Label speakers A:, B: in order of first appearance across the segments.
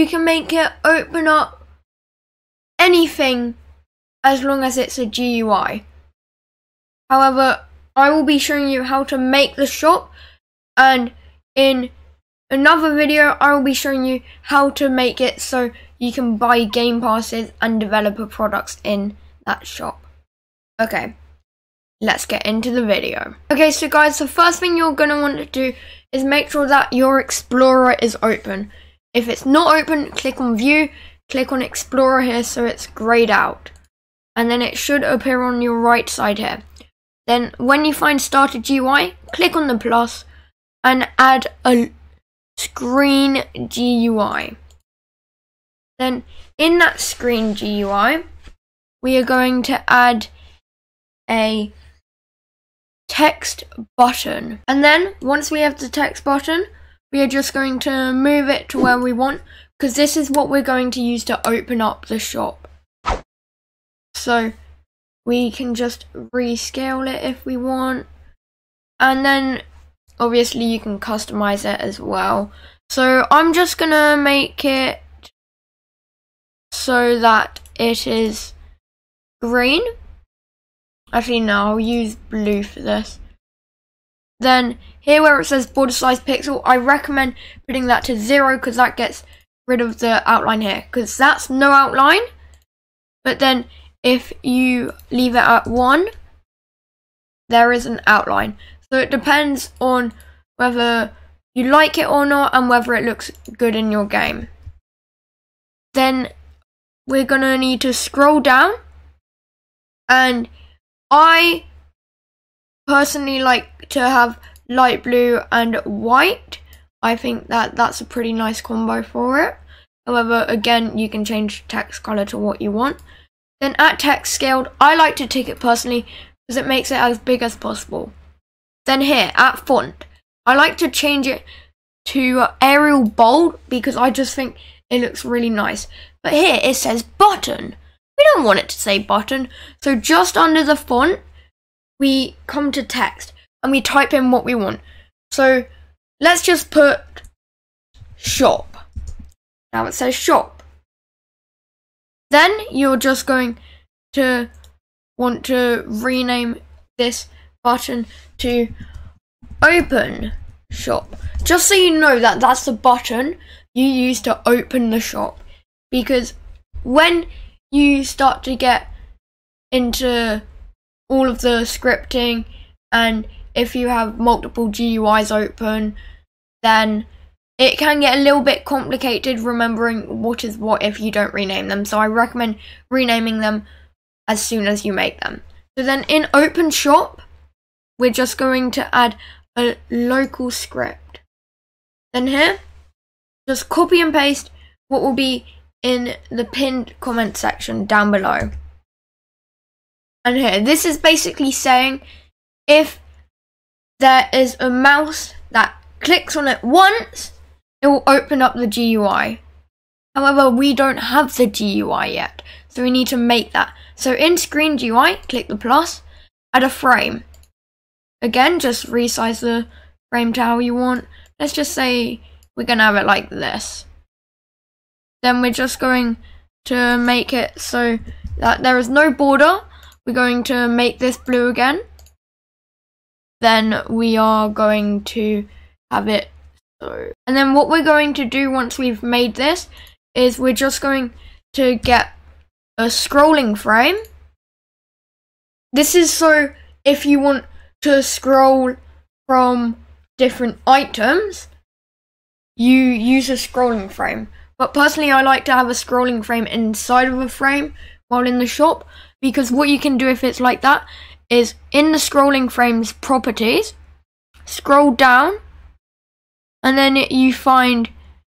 A: you can make it open up anything as long as it's a GUI. However, I will be showing you how to make the shop and in another video I will be showing you how to make it so you can buy game passes and developer products in that shop. Okay, let's get into the video. Okay, so guys, the first thing you're going to want to do is make sure that your Explorer is open. If it's not open, click on View, click on Explorer here so it's grayed out. And then it should appear on your right side here. Then when you find Starter GUI, click on the plus and add a screen GUI. Then in that screen GUI, we are going to add a text button. And then once we have the text button, we are just going to move it to where we want because this is what we're going to use to open up the shop. So we can just rescale it if we want. And then obviously you can customize it as well. So I'm just gonna make it so that it is green. Actually no, I'll use blue for this. Then here where it says border size pixel, I recommend putting that to zero because that gets rid of the outline here because that's no outline. But then if you leave it at one, there is an outline. So it depends on whether you like it or not and whether it looks good in your game. Then we're gonna need to scroll down and I personally like to have light blue and white. I think that that's a pretty nice combo for it. However, again, you can change text color to what you want. Then at text scaled, I like to tick it personally because it makes it as big as possible. Then here, at font, I like to change it to Arial Bold because I just think it looks really nice. But here it says button. We don't want it to say button. So just under the font, we come to text and we type in what we want. So let's just put shop. Now it says shop. Then you're just going to want to rename this button to open shop. Just so you know that that's the button you use to open the shop. Because when you start to get into all of the scripting and if you have multiple GUIs open, then it can get a little bit complicated remembering what is what if you don't rename them. So I recommend renaming them as soon as you make them. So then in Open Shop, we're just going to add a local script. Then here, just copy and paste what will be in the pinned comment section down below. And here, this is basically saying if there is a mouse that clicks on it once, it will open up the GUI. However, we don't have the GUI yet, so we need to make that. So in Screen GUI, click the plus, add a frame. Again, just resize the frame to how you want. Let's just say we're going to have it like this. Then we're just going to make it so that there is no border. We're going to make this blue again. Then we are going to have it so, and then what we're going to do once we've made this is we're just going to get a scrolling frame. This is so if you want to scroll from different items, you use a scrolling frame. But personally, I like to have a scrolling frame inside of a frame while in the shop because what you can do if it's like that is in the scrolling frame's properties, scroll down and then you find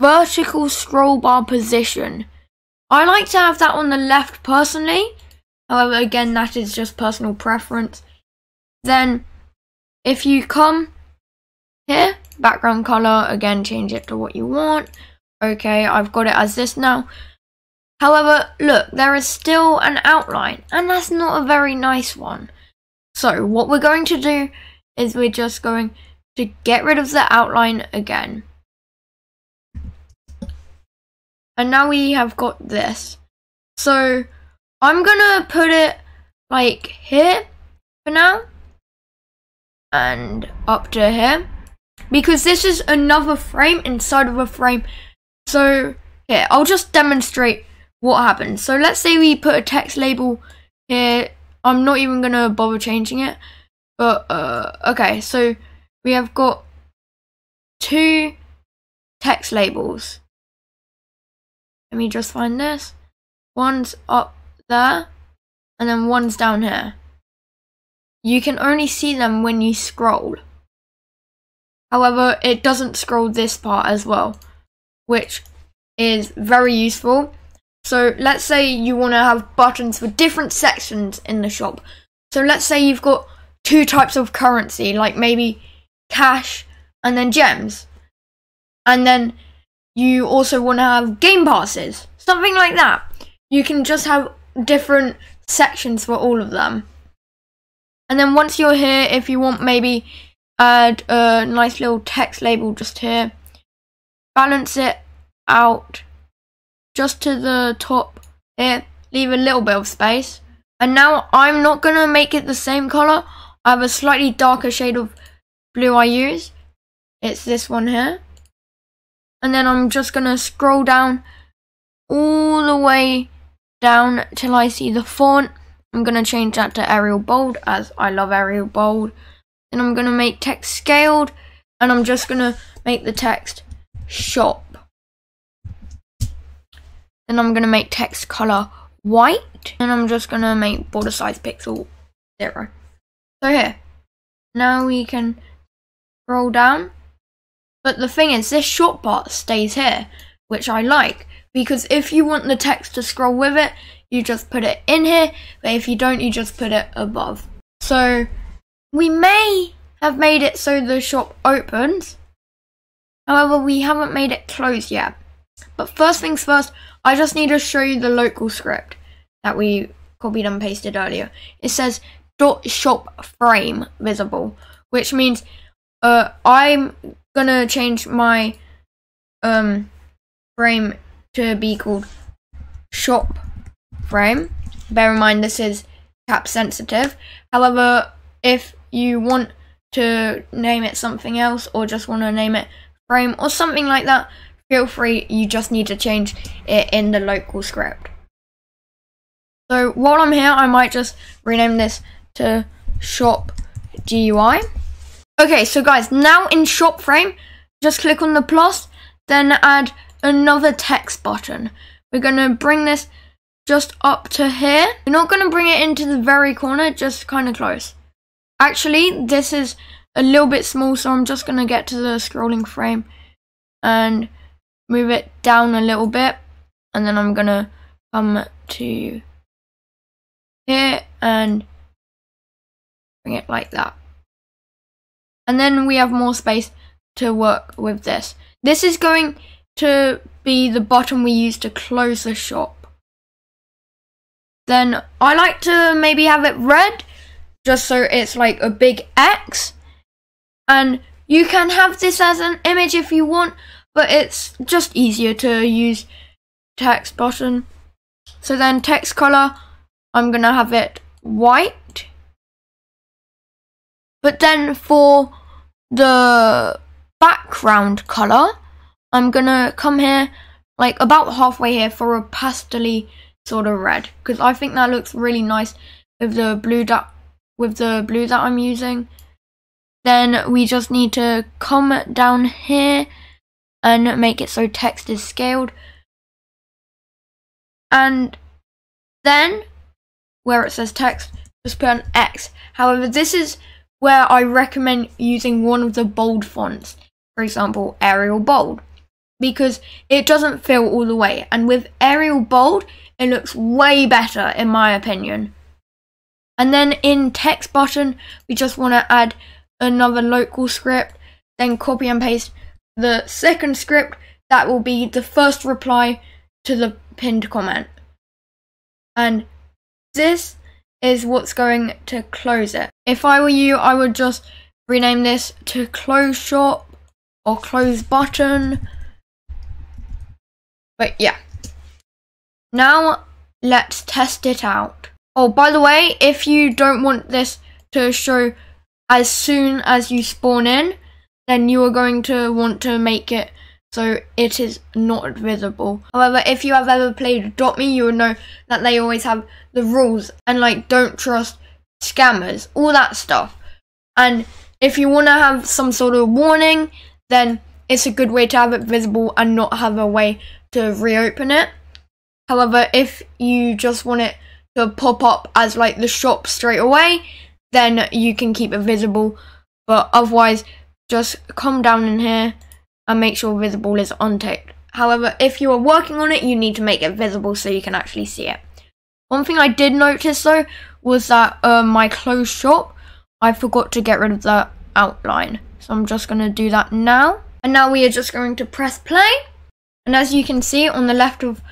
A: vertical scroll bar position. I like to have that on the left personally. However, again, that is just personal preference. Then, if you come here, background color, again, change it to what you want. Okay, I've got it as this now. However, look, there is still an outline, and that's not a very nice one. So, what we're going to do is we're just going to get rid of the outline again. And now we have got this. So I'm gonna put it like here for now. And up to here. Because this is another frame inside of a frame. So here, I'll just demonstrate what happens. So let's say we put a text label here. I'm not even gonna bother changing it. But uh okay, so we have got two text labels. Let me just find this. One's up there, and then one's down here. You can only see them when you scroll. However, it doesn't scroll this part as well, which is very useful. So let's say you want to have buttons for different sections in the shop. So let's say you've got two types of currency, like maybe cash and then gems. And then you also want to have game passes, something like that. You can just have different sections for all of them. And then once you're here, if you want maybe add a nice little text label just here, balance it out just to the top here, leave a little bit of space. And now I'm not going to make it the same color. I have a slightly darker shade of blue I use. It's this one here. And then I'm just going to scroll down all the way down till I see the font. I'm going to change that to Arial Bold as I love Arial Bold. Then I'm going to make text scaled and I'm just going to make the text shop. Then I'm going to make text color white and I'm just going to make border size pixel 0. So here, now we can scroll down. But the thing is, this short part stays here, which I like. Because if you want the text to scroll with it, you just put it in here. But if you don't, you just put it above. So we may have made it so the shop opens. However, we haven't made it close yet. But first things first, I just need to show you the local script that we copied and pasted earlier. It says dot shop frame visible, which means uh, I'm gonna change my um frame to be called shop frame. Bear in mind this is cap sensitive. However, if you want to name it something else or just want to name it frame or something like that, feel free. You just need to change it in the local script. So while I'm here, I might just rename this to shop GUI. Okay, so guys, now in shop frame, just click on the plus, then add another text button. We're to bring this just up to here. We're not to bring it into the very corner, just kind of close. Actually, this is a little bit small, so I'm just to get to the scrolling frame and move it down a little bit. And then I'm to come to here and bring it like that. And then we have more space to work with this. This is going to be the button we use to close the shop. Then I like to maybe have it red, just so it's like a big X. And you can have this as an image if you want, but it's just easier to use text button. So then text color, I'm gonna have it white. But then for the background color, I'm gonna come here like about halfway here for a pastely sort of red because I think that looks really nice with the blue that with the blue that I'm using. Then we just need to come down here and make it so text is scaled. And then where it says text, just put an X. However, this is where I recommend using one of the bold fonts, for example, Arial Bold, because it doesn't fill all the way. And with Arial Bold, it looks way better, in my opinion. And then in text button, we just want to add another local script, then copy and paste the second script that will be the first reply to the pinned comment. And this is what's going to close it. If I were you, I would just rename this to close shop or close button. But yeah, Now let's test it out. Oh, by the way, if you don't want this to show as soon as you spawn in, then you are going to want to make it so it is not visible. However, if you have ever played Adopt Me, you will know that they always have the rules and like don't trust scammers, all that stuff. And if you want to have some sort of warning, then it's a good way to have it visible and not have a way to reopen it. However, if you just want it to pop up as like the shop straight away, then you can keep it visible. But otherwise, just come down in here and make sure visible is on unticked. However, if you are working on it, you need to make it visible so you can actually see it. One thing I did notice though was that uh, my closed shop, I forgot to get rid of the outline. So I'm just going to do that now. And now we are just going to press play. And as you can see on the left of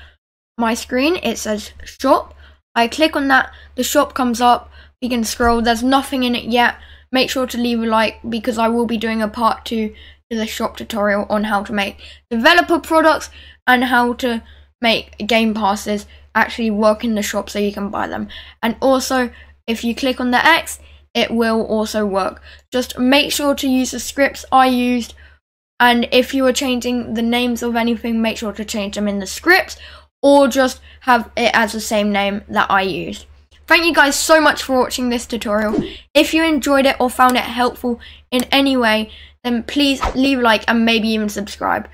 A: my screen, it says shop. I click on that, the shop comes up, we can scroll, there's nothing in it yet. Make sure to leave a like because I will be doing a part two to the shop tutorial on how to make developer products and how to make game passes actually work in the shop so you can buy them. And also, if you click on the X, it will also work. Just make sure to use the scripts I used and if you are changing the names of anything, make sure to change them in the scripts or just have it as the same name that I used. Thank you guys so much for watching this tutorial. If you enjoyed it or found it helpful in any way, then please leave a like and maybe even subscribe.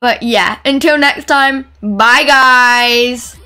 A: But yeah, until next time, bye guys!